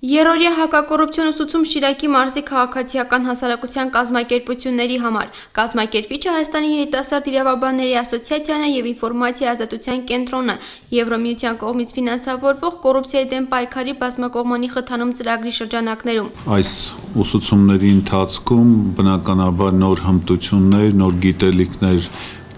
Երորիա հակակոռուպցիոն ուսուցում Շիրակի մարզի քաղաքացիական հասարակության կազմակերպությունների համար։ Կազմակերպիչը Հայաստանի երիտասարդ իրավաբանների ասոցիացիան է եւ ինֆորմացիա ազատության կենտրոնը, Եվրոմիության կողմից ֆինանսավորվող կոռուպցիայի դեմ պայքարի բազմակողմանի խթանում ծրագրի շրջանակներում։ Այս ուսուցումների ընթացքում բնականաբար նոր հմտություններ, նոր գիտելիքներ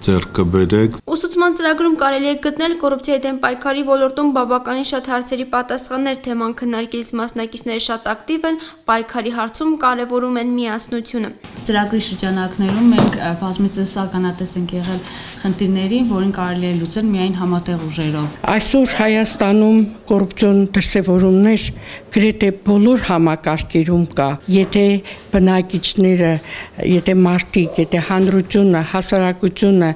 ձեռք կբերեք։ Ուսուցման ծրագրում կարելի է գտնել կոռուպցիայի դեմ պայքարի ոլորտում բավականին շատ հարցերի պատասխաններ, թեման քննարկելիս մասնակիցները շատ ակտիվ են, պայքարի հարցում կարևորում են միասնությունը։ Ծրագրի շրջանակներում մենք բազմիցս ականատես ենք եղել խնդիրներին, որին կարելի է լուծել միայն համատեղ ուժերով։ Այսօր Հայաստանում կոռուպցիոն դրսևորումներ գրեթե բոլոր համակարգերում կա։ Եթե բնակիչները, եթե մարդիկ, եթե հանրությունը, հասարակությունը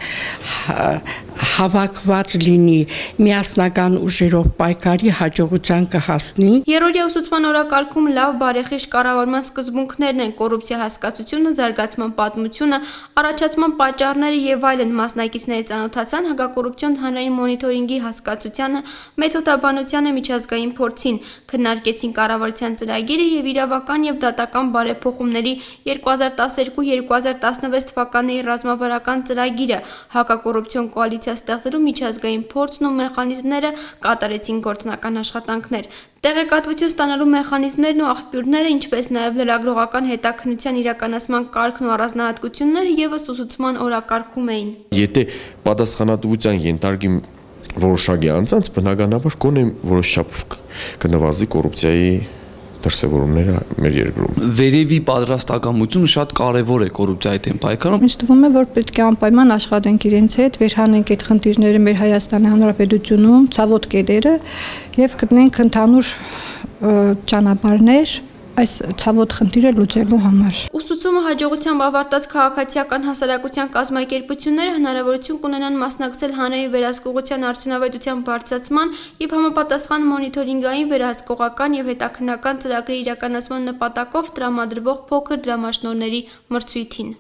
하. Հավաքված լինի, միասնական ուժերով պայքարի հաջողության կհասնի։ Երորիա ուսուցման օրակարգում լավ բարեխիղճ կառավարման սկզբունքներն են կոռուպցիա հասկացությունը, զարգացման պատմությունը, առաջացման պատճառները եւ այլն մասնակիցների ցանոթացան հակակոռուպցիոն հանրային մոնիթորինգի հասկացությանը, մեթոդաբանությանը, միջազգային փորձին, քննարկեցին կառավարության ծրագիրը եւ իրավական եւ դատական բարեփոխումների 2012-2016 թվականի ռազմավարական ծրագիրը, հակակոռուպցիոն կոալիցիա ստեղծելու միջազգային փորձն ու մեխանիզմները կատարեցին գործնական աշխատանքներ։ Տեղեկատվություն ստանալու մեխանիզմներն ու աղբյուրները, ինչպես նաև լրագրողական հետաքննության իրականացման կարգն ու առանձնահատկությունները եւս ուսուցման օրակարգում էին։ Եթե պատասխանատվության ենթարկի որոշակի անձանց բնականաբար գոնե որոշ չափով կնվազի կոռուպցիայի դրսևորումները մեր երկրում։ Վերևի պատրաստակամությունը շատ կարևոր է կոռուպցիայի դեմ պայքարում։ Ինձ թվում է, որ պետք է անպայման աշխատենք իրենց հետ, վերհանենք այդ խնդիրները մեր Հայաստանի Հանրապետությունում, ցավոտ կետերը եւ գտնենք ընդհանուր ճանապարհներ այս ցավոտ խնդիրը լուծելու համար։ Ուսուցումը հաջողությամբ ավարտած քաղաքացիական հասարակության կազմակերպությունները հնարավորություն կունենան մասնակցել հանրային վերահսկողության արդյունավետության բարձրացման եւ համապատասխան մոնիթորինգային վերահսկողական եւ հետաքննական ծրագրի իրականացման նպատակով տրամադրվող փոքր դրամաշնորհների մրցույթին։